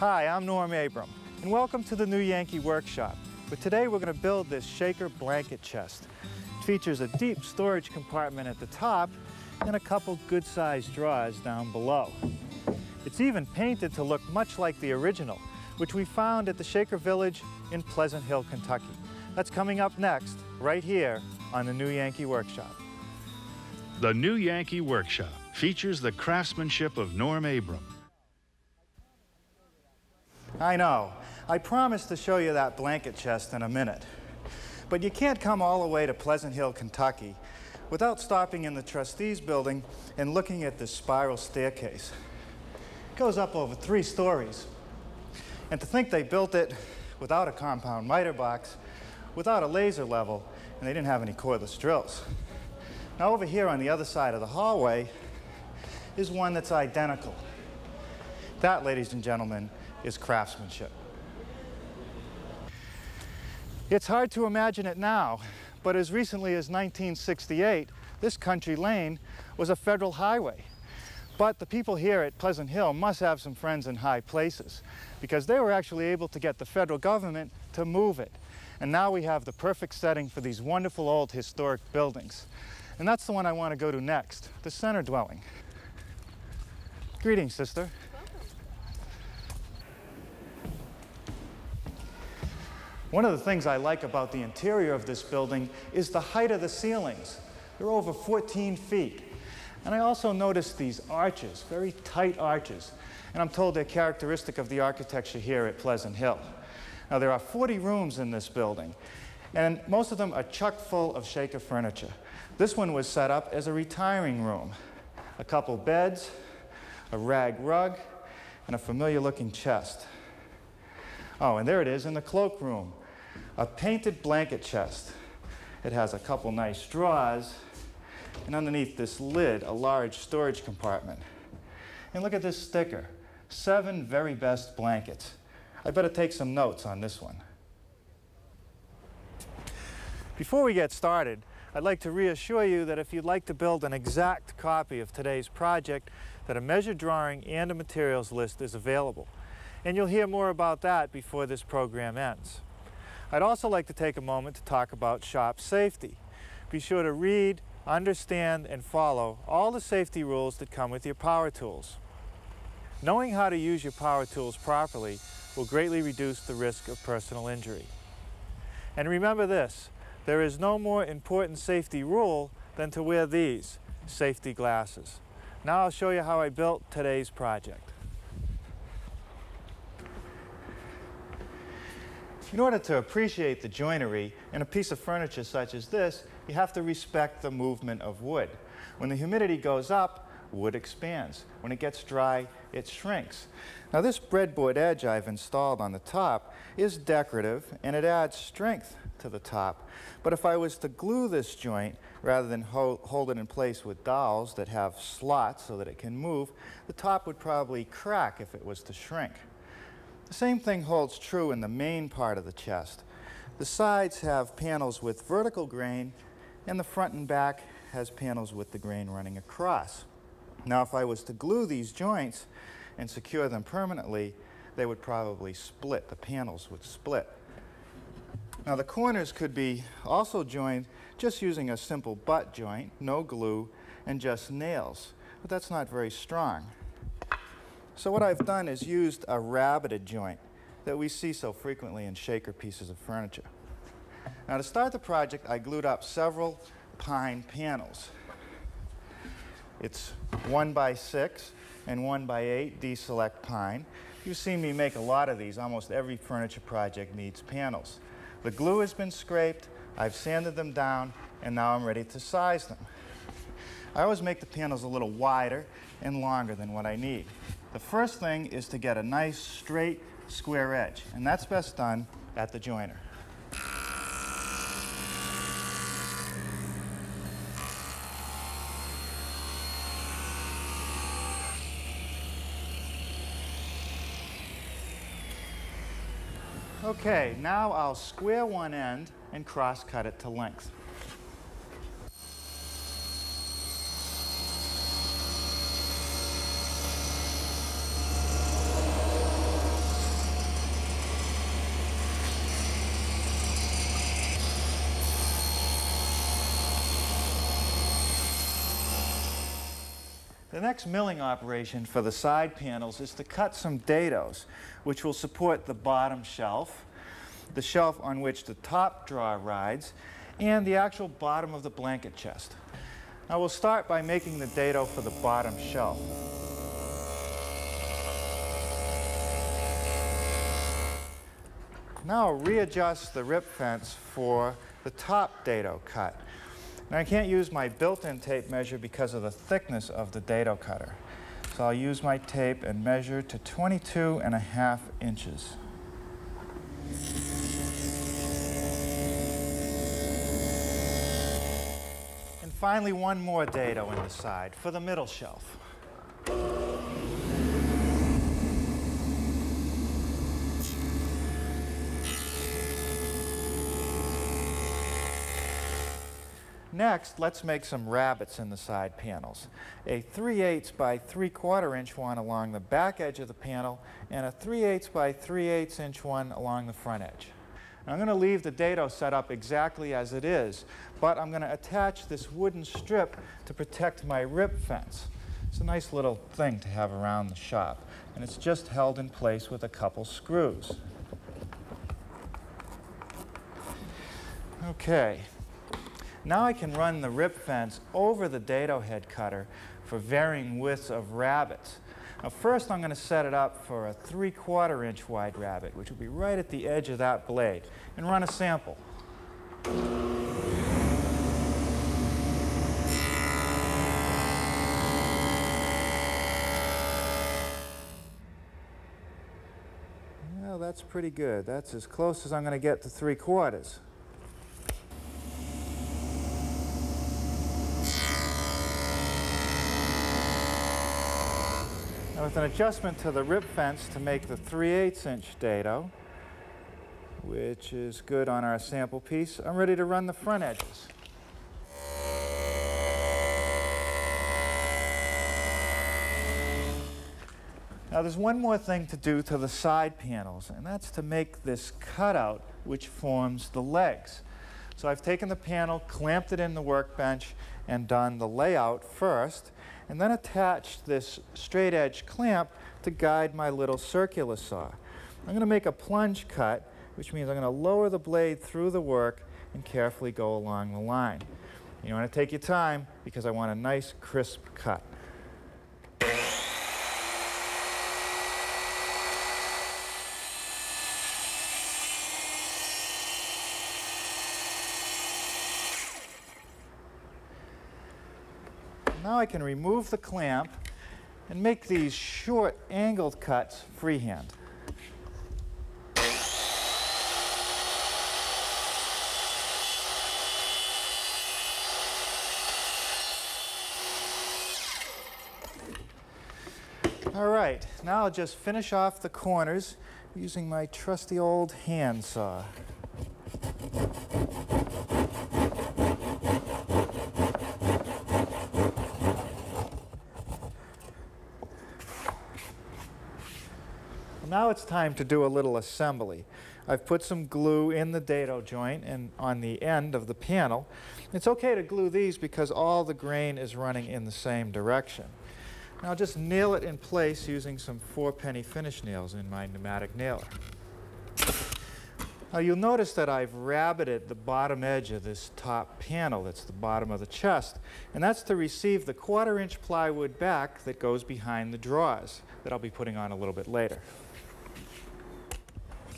Hi, I'm Norm Abram, and welcome to the New Yankee Workshop. But today we're going to build this shaker blanket chest. It features a deep storage compartment at the top and a couple good-sized drawers down below. It's even painted to look much like the original, which we found at the Shaker Village in Pleasant Hill, Kentucky. That's coming up next, right here on the New Yankee Workshop. The New Yankee Workshop features the craftsmanship of Norm Abram. I know. I promised to show you that blanket chest in a minute. But you can't come all the way to Pleasant Hill, Kentucky without stopping in the trustees building and looking at this spiral staircase. It goes up over three stories. And to think they built it without a compound miter box, without a laser level, and they didn't have any cordless drills. Now over here on the other side of the hallway is one that's identical. That, ladies and gentlemen, is craftsmanship. It's hard to imagine it now, but as recently as 1968, this country lane was a federal highway. But the people here at Pleasant Hill must have some friends in high places because they were actually able to get the federal government to move it. And now we have the perfect setting for these wonderful old historic buildings. And that's the one I want to go to next, the center dwelling. Greetings, sister. One of the things I like about the interior of this building is the height of the ceilings. They're over 14 feet. And I also noticed these arches, very tight arches. And I'm told they're characteristic of the architecture here at Pleasant Hill. Now, there are 40 rooms in this building, and most of them are chock full of shaker furniture. This one was set up as a retiring room. A couple beds, a rag rug, and a familiar looking chest. Oh, and there it is in the cloakroom, a painted blanket chest. It has a couple nice drawers, and underneath this lid, a large storage compartment. And look at this sticker, seven very best blankets. I better take some notes on this one. Before we get started, I'd like to reassure you that if you'd like to build an exact copy of today's project, that a measured drawing and a materials list is available. And you'll hear more about that before this program ends. I'd also like to take a moment to talk about shop safety. Be sure to read, understand, and follow all the safety rules that come with your power tools. Knowing how to use your power tools properly will greatly reduce the risk of personal injury. And remember this, there is no more important safety rule than to wear these safety glasses. Now I'll show you how I built today's project. In order to appreciate the joinery in a piece of furniture such as this, you have to respect the movement of wood. When the humidity goes up, wood expands. When it gets dry, it shrinks. Now this breadboard edge I've installed on the top is decorative and it adds strength to the top. But if I was to glue this joint rather than ho hold it in place with dowels that have slots so that it can move, the top would probably crack if it was to shrink. The same thing holds true in the main part of the chest. The sides have panels with vertical grain, and the front and back has panels with the grain running across. Now, if I was to glue these joints and secure them permanently, they would probably split. The panels would split. Now, the corners could be also joined just using a simple butt joint, no glue, and just nails. But that's not very strong. So what I've done is used a rabbeted joint that we see so frequently in shaker pieces of furniture. Now to start the project, I glued up several pine panels. It's one by six and one by eight D-Select pine. You've seen me make a lot of these. Almost every furniture project needs panels. The glue has been scraped, I've sanded them down, and now I'm ready to size them. I always make the panels a little wider and longer than what I need. The first thing is to get a nice straight square edge, and that's best done at the joiner. Okay, now I'll square one end and cross cut it to length. The next milling operation for the side panels is to cut some dados, which will support the bottom shelf, the shelf on which the top drawer rides, and the actual bottom of the blanket chest. Now we'll start by making the dado for the bottom shelf. Now readjust the rip fence for the top dado cut. Now I can't use my built-in tape measure because of the thickness of the dado cutter. So I'll use my tape and measure to 22 and a half inches. And finally, one more dado in the side for the middle shelf. Next, let's make some rabbets in the side panels. A 3 8 by 3 quarter inch one along the back edge of the panel and a 3 8 by 3 8 inch one along the front edge. I'm going to leave the dado set up exactly as it is, but I'm going to attach this wooden strip to protect my rip fence. It's a nice little thing to have around the shop, and it's just held in place with a couple screws. Okay, now I can run the rip fence over the dado head cutter for varying widths of rabbets. Now first I'm going to set it up for a 3 quarter inch wide rabbet, which will be right at the edge of that blade, and run a sample. Well, that's pretty good. That's as close as I'm going to get to 3 quarters. An adjustment to the rip fence to make the 3 8 inch dado, which is good on our sample piece, I'm ready to run the front edges. Now there's one more thing to do to the side panels, and that's to make this cutout which forms the legs. So I've taken the panel, clamped it in the workbench, and done the layout first, and then attached this straight edge clamp to guide my little circular saw. I'm going to make a plunge cut, which means I'm going to lower the blade through the work and carefully go along the line. You want to take your time because I want a nice crisp cut. Now I can remove the clamp and make these short angled cuts freehand. All right, now I'll just finish off the corners using my trusty old hand it's time to do a little assembly. I've put some glue in the dado joint and on the end of the panel. It's okay to glue these because all the grain is running in the same direction. Now just nail it in place using some four penny finish nails in my pneumatic nailer. Now you'll notice that I've rabbeted the bottom edge of this top panel, that's the bottom of the chest, and that's to receive the quarter inch plywood back that goes behind the drawers that I'll be putting on a little bit later.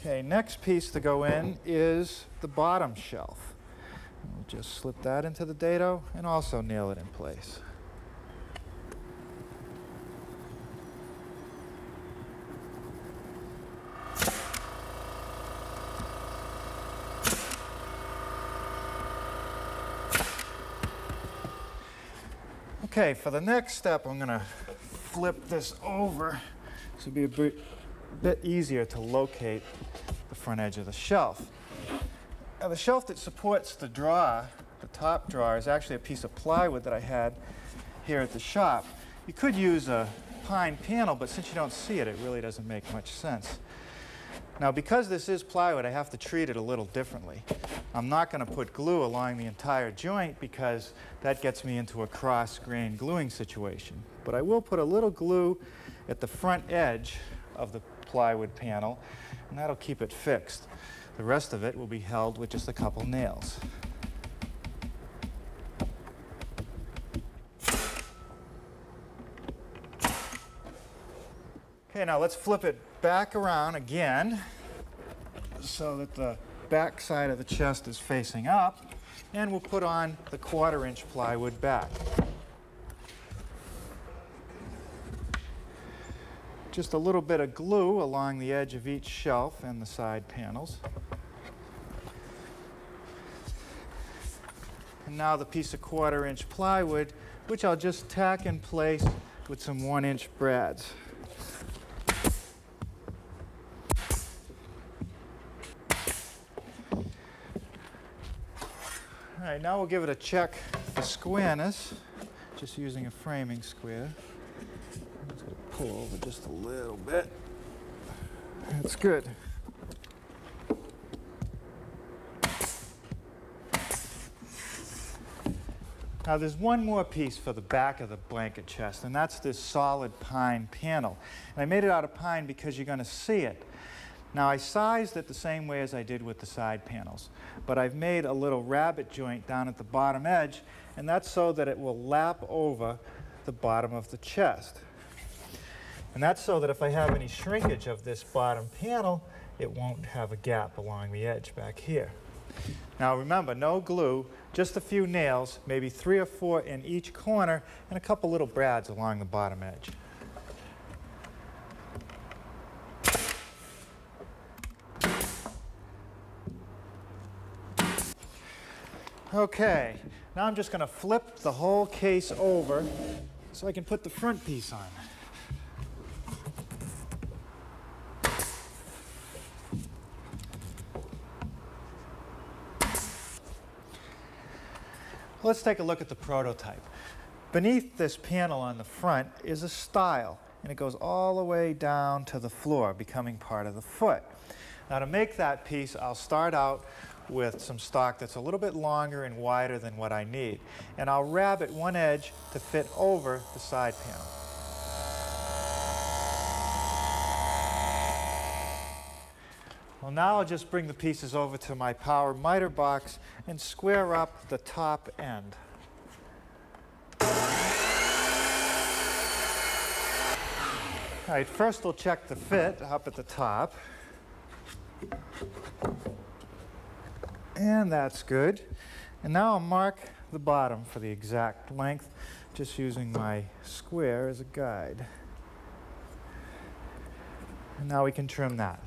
Okay, next piece to go in is the bottom shelf. We'll just slip that into the dado and also nail it in place. Okay, for the next step, I'm going to flip this over. This will be a bit, bit easier to locate the front edge of the shelf. Now the shelf that supports the drawer, the top drawer, is actually a piece of plywood that I had here at the shop. You could use a pine panel, but since you don't see it, it really doesn't make much sense. Now because this is plywood, I have to treat it a little differently. I'm not going to put glue along the entire joint because that gets me into a cross-grain gluing situation. But I will put a little glue at the front edge of the plywood panel, and that'll keep it fixed. The rest of it will be held with just a couple nails. Okay, now let's flip it back around again so that the back side of the chest is facing up, and we'll put on the quarter inch plywood back. Just a little bit of glue along the edge of each shelf and the side panels. And now the piece of quarter inch plywood, which I'll just tack in place with some one inch brads. All right, now we'll give it a check for squareness, just using a framing square. I'm just going to pull over just a little bit. That's good. Now there's one more piece for the back of the blanket chest, and that's this solid pine panel. And I made it out of pine because you're going to see it. Now I sized it the same way as I did with the side panels, but I've made a little rabbet joint down at the bottom edge, and that's so that it will lap over the bottom of the chest. And that's so that if I have any shrinkage of this bottom panel, it won't have a gap along the edge back here. Now remember, no glue, just a few nails, maybe three or four in each corner, and a couple little brads along the bottom edge. Okay, now I'm just going to flip the whole case over so I can put the front piece on. Let's take a look at the prototype. Beneath this panel on the front is a stile, and it goes all the way down to the floor, becoming part of the foot. Now to make that piece, I'll start out with some stock that's a little bit longer and wider than what I need. And I'll rabbet one edge to fit over the side panel. Well, now I'll just bring the pieces over to my power miter box and square up the top end. All right, first we'll check the fit up at the top. And that's good. And now I'll mark the bottom for the exact length, just using my square as a guide. And now we can trim that.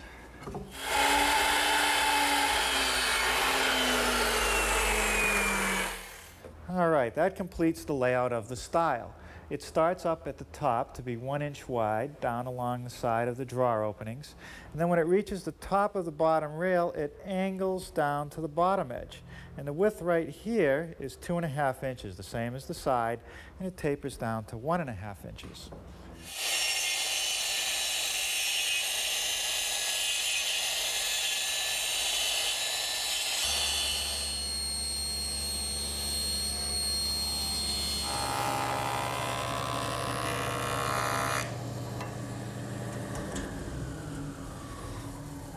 All right, that completes the layout of the stile. It starts up at the top to be one inch wide down along the side of the drawer openings. And then when it reaches the top of the bottom rail, it angles down to the bottom edge. And the width right here is two and a half inches, the same as the side, and it tapers down to one and a half inches.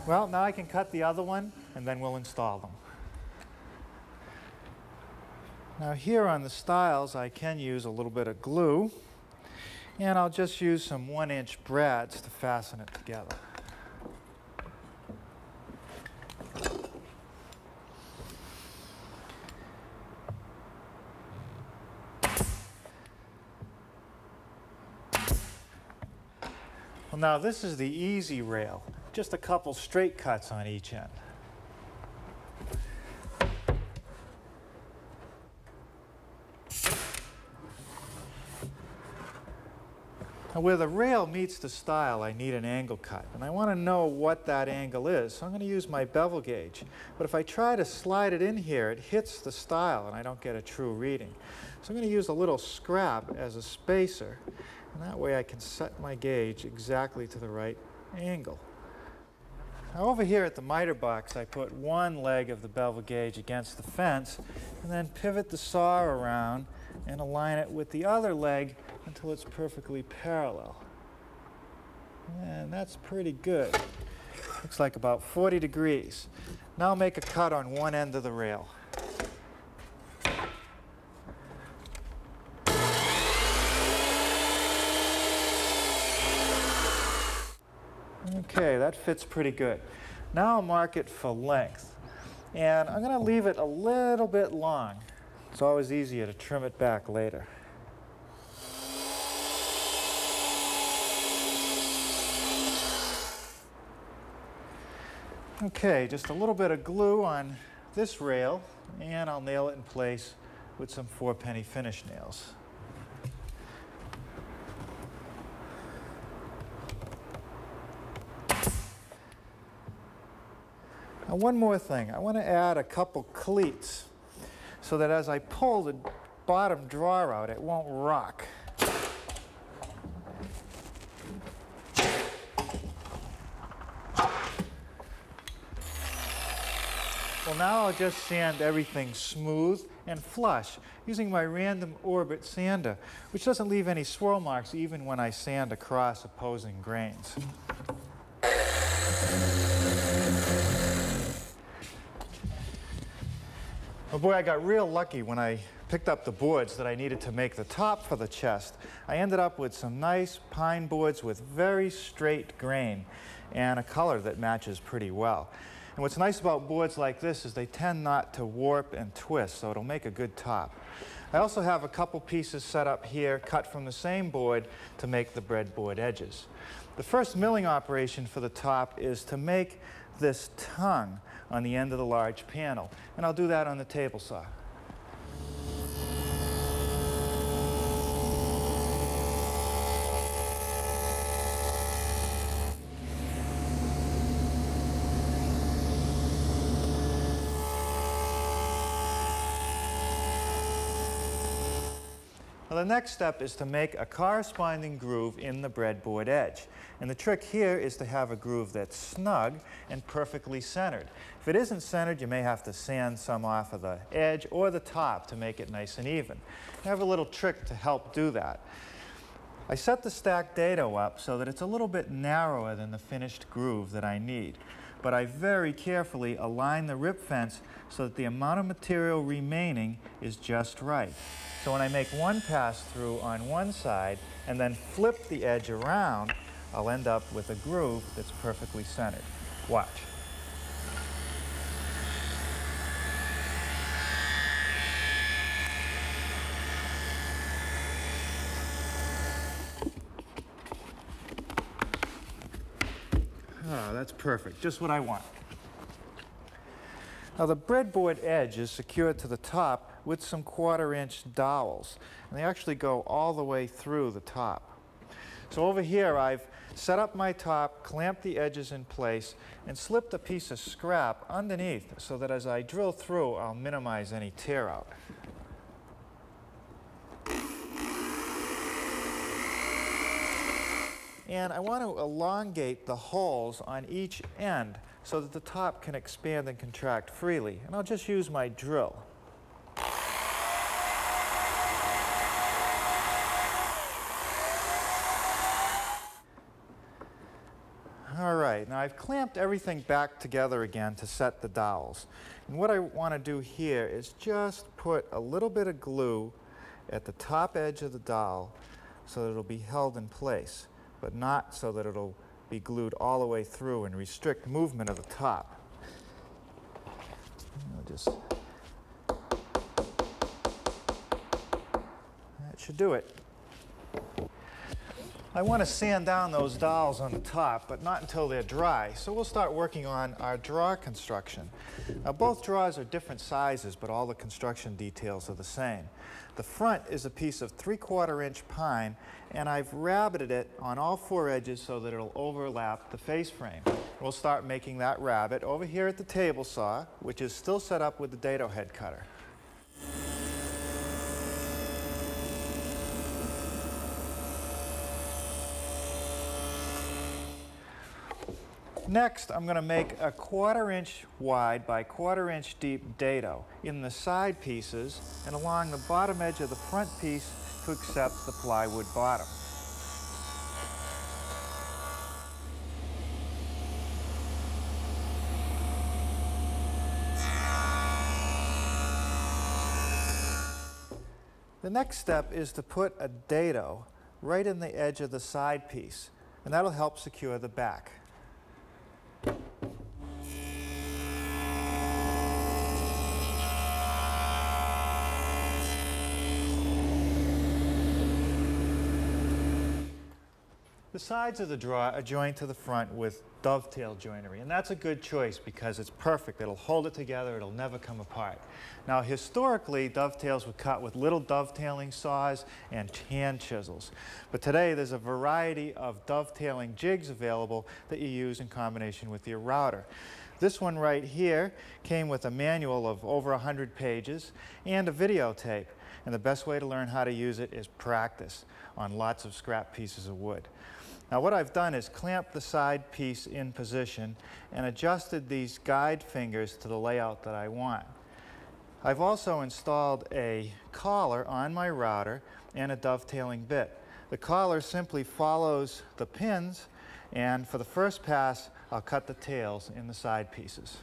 Well, now I can cut the other one, and then we'll install them. Now here on the stiles, I can use a little bit of glue, and I'll just use some one-inch brads to fasten it together. Well, now this is the easy rail just a couple straight cuts on each end. Now where the rail meets the stile, I need an angle cut. And I want to know what that angle is. So I'm going to use my bevel gauge. But if I try to slide it in here, it hits the stile, and I don't get a true reading. So I'm going to use a little scrap as a spacer. And that way I can set my gauge exactly to the right angle. Now over here at the miter box, I put one leg of the bevel gauge against the fence and then pivot the saw around and align it with the other leg until it's perfectly parallel. And that's pretty good. Looks like about 40 degrees. Now make a cut on one end of the rail. Okay, that fits pretty good. Now I'll mark it for length. And I'm going to leave it a little bit long. It's always easier to trim it back later. Okay, just a little bit of glue on this rail, and I'll nail it in place with some four penny finish nails. Now one more thing, I want to add a couple cleats so that as I pull the bottom drawer out, it won't rock. Well, now I'll just sand everything smooth and flush using my random orbit sander, which doesn't leave any swirl marks even when I sand across opposing grains. Oh boy, I got real lucky when I picked up the boards that I needed to make the top for the chest. I ended up with some nice pine boards with very straight grain and a color that matches pretty well. And what's nice about boards like this is they tend not to warp and twist, so it'll make a good top. I also have a couple pieces set up here cut from the same board to make the breadboard edges. The first milling operation for the top is to make this tongue on the end of the large panel. And I'll do that on the table saw. Now the next step is to make a corresponding groove in the breadboard edge. And the trick here is to have a groove that's snug and perfectly centered. If it isn't centered, you may have to sand some off of the edge or the top to make it nice and even. I have a little trick to help do that. I set the stack dado up so that it's a little bit narrower than the finished groove that I need. But I very carefully align the rip fence so that the amount of material remaining is just right. So when I make one pass through on one side and then flip the edge around, I'll end up with a groove that's perfectly centered. Watch. Ah, that's perfect, just what I want. Now the breadboard edge is secured to the top with some quarter inch dowels. And they actually go all the way through the top. So over here I've set up my top, clamped the edges in place, and slipped a piece of scrap underneath so that as I drill through I'll minimize any tear out. And I want to elongate the holes on each end so that the top can expand and contract freely. And I'll just use my drill. All right, now I've clamped everything back together again to set the dowels. And what I want to do here is just put a little bit of glue at the top edge of the dowel so that it'll be held in place, but not so that it'll be glued all the way through and restrict movement of the top. I'll just that should do it. I want to sand down those dowels on the top, but not until they're dry. So we'll start working on our drawer construction. Now both drawers are different sizes, but all the construction details are the same. The front is a piece of three-quarter inch pine, and I've rabbeted it on all four edges so that it'll overlap the face frame. We'll start making that rabbet over here at the table saw, which is still set up with the dado head cutter. Next, I'm going to make a quarter inch wide by quarter inch deep dado in the side pieces and along the bottom edge of the front piece to accept the plywood bottom. The next step is to put a dado right in the edge of the side piece, and that'll help secure the back. The sides of the drawer are joined to the front with dovetail joinery, and that's a good choice because it's perfect. It'll hold it together, it'll never come apart. Now, historically, dovetails were cut with little dovetailing saws and hand chisels, but today there's a variety of dovetailing jigs available that you use in combination with your router. This one right here came with a manual of over 100 pages and a videotape, and the best way to learn how to use it is practice on lots of scrap pieces of wood. Now what I've done is clamped the side piece in position and adjusted these guide fingers to the layout that I want. I've also installed a collar on my router and a dovetailing bit. The collar simply follows the pins and for the first pass I'll cut the tails in the side pieces.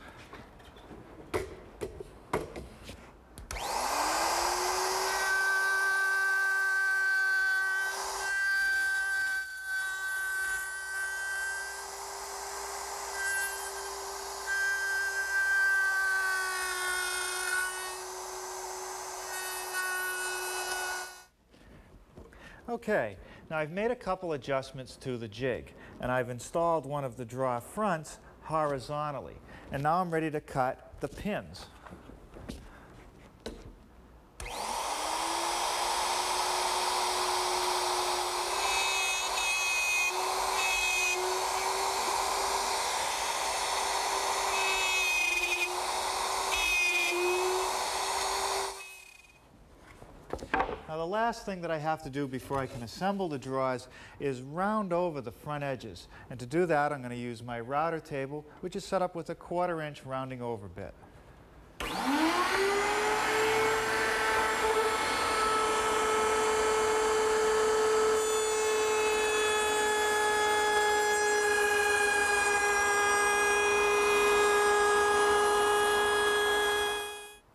Okay, now I've made a couple adjustments to the jig and I've installed one of the draw fronts horizontally. And now I'm ready to cut the pins. Last thing that I have to do before I can assemble the drawers is round over the front edges. And to do that, I'm going to use my router table, which is set up with a quarter inch rounding over bit.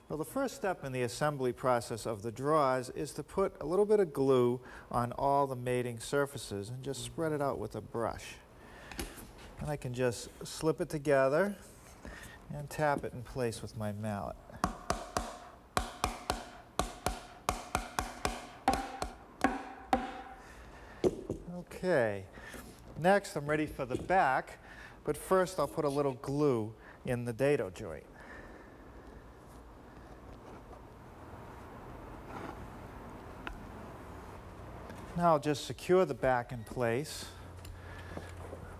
Well, the first step in the assembly process of the drawers is to put a little bit of glue on all the mating surfaces and just spread it out with a brush. And I can just slip it together and tap it in place with my mallet. Okay, next I'm ready for the back, but first I'll put a little glue in the dado joint. Now I'll just secure the back in place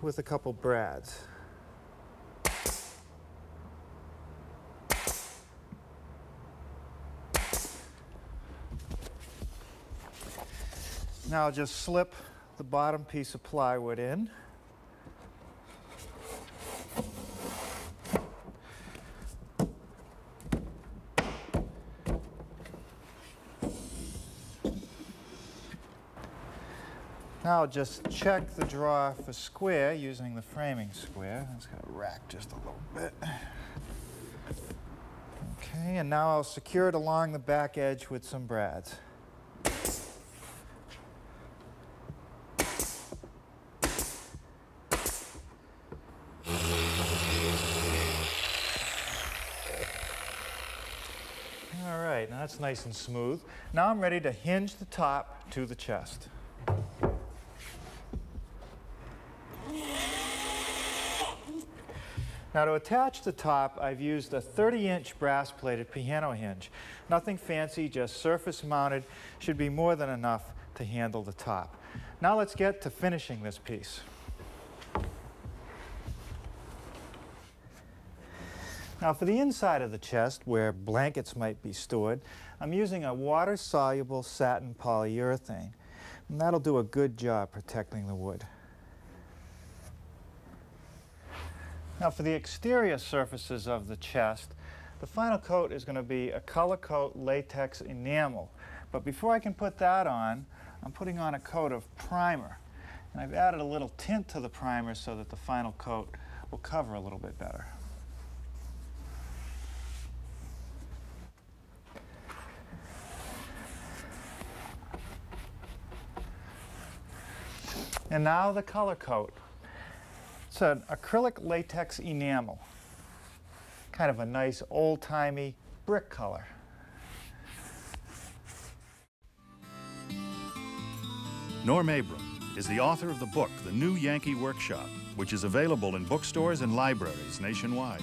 with a couple brads. Now I'll just slip the bottom piece of plywood in. Now just check the drawer for square using the framing square. It's got to rack just a little bit. Okay, and now I'll secure it along the back edge with some brads. All right, now that's nice and smooth. Now I'm ready to hinge the top to the chest. Now to attach the top, I've used a 30-inch brass-plated piano hinge. Nothing fancy, just surface mounted, should be more than enough to handle the top. Now let's get to finishing this piece. Now for the inside of the chest, where blankets might be stored, I'm using a water-soluble satin polyurethane. And that'll do a good job protecting the wood. Now for the exterior surfaces of the chest, the final coat is going to be a color coat latex enamel. But before I can put that on, I'm putting on a coat of primer. And I've added a little tint to the primer so that the final coat will cover a little bit better. And now the color coat. It's an acrylic latex enamel. Kind of a nice old-timey brick color. Norm Abram is the author of the book, The New Yankee Workshop, which is available in bookstores and libraries nationwide.